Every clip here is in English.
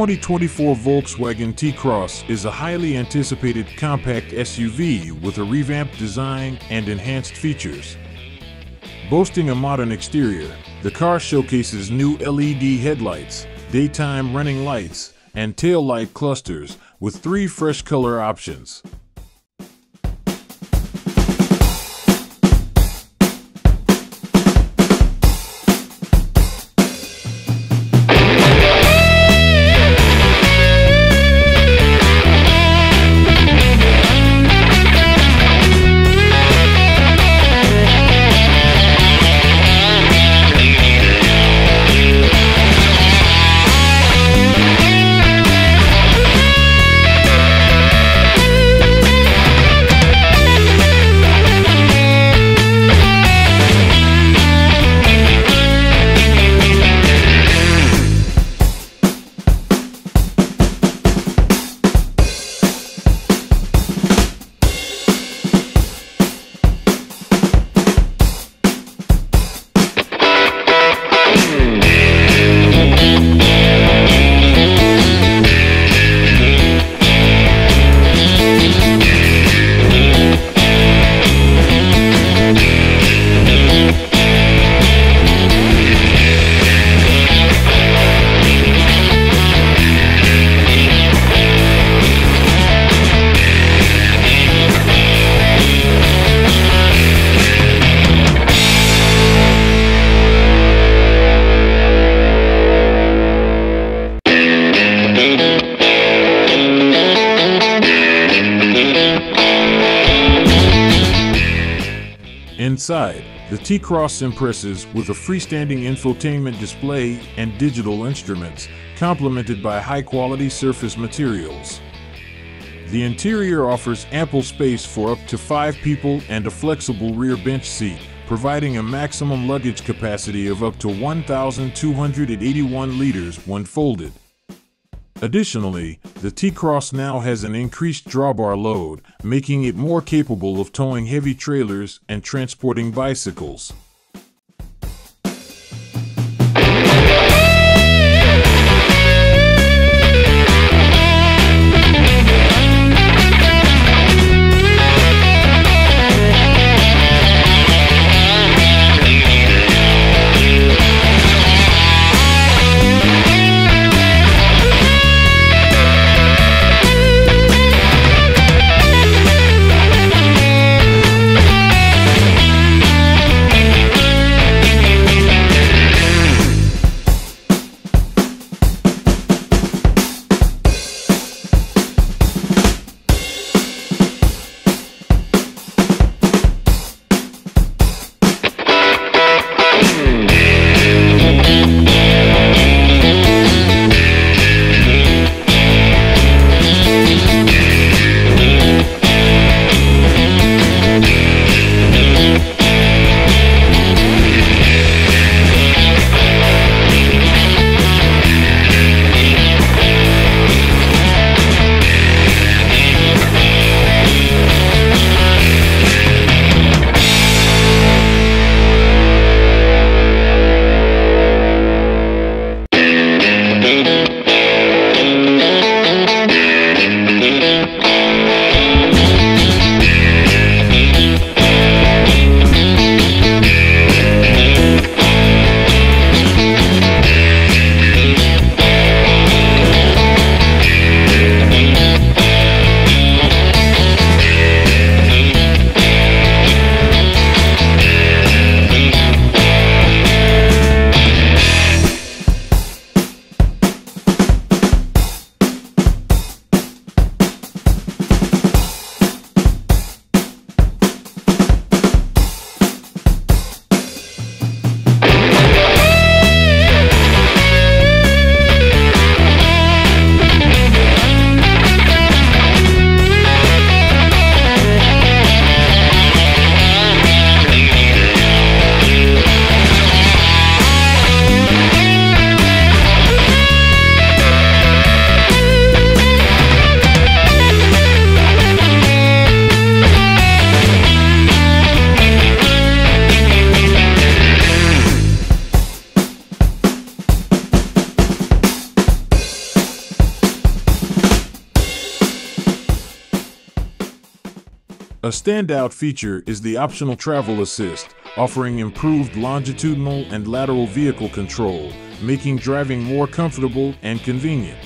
2024 Volkswagen T-Cross is a highly anticipated compact SUV with a revamped design and enhanced features. Boasting a modern exterior, the car showcases new LED headlights, daytime running lights, and tail light clusters with three fresh color options. Inside, the T-Cross impresses with a freestanding infotainment display and digital instruments, complemented by high-quality surface materials. The interior offers ample space for up to five people and a flexible rear bench seat, providing a maximum luggage capacity of up to 1,281 liters when folded. Additionally, the T-Cross now has an increased drawbar load, making it more capable of towing heavy trailers and transporting bicycles. A standout feature is the optional travel assist, offering improved longitudinal and lateral vehicle control, making driving more comfortable and convenient.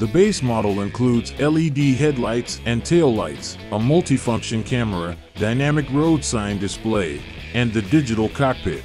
The base model includes LED headlights and taillights, a multifunction camera, dynamic road sign display, and the digital cockpit.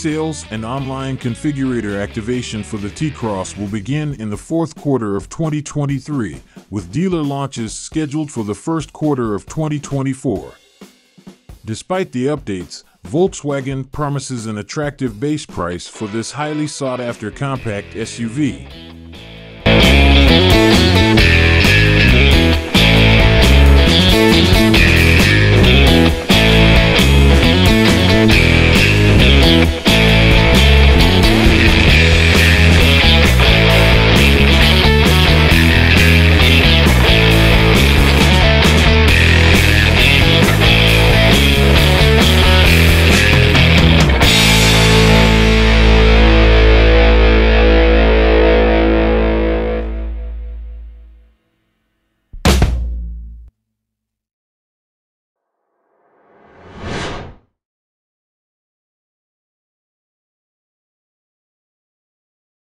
Pre-sales and online configurator activation for the T-Cross will begin in the fourth quarter of 2023, with dealer launches scheduled for the first quarter of 2024. Despite the updates, Volkswagen promises an attractive base price for this highly sought-after compact SUV.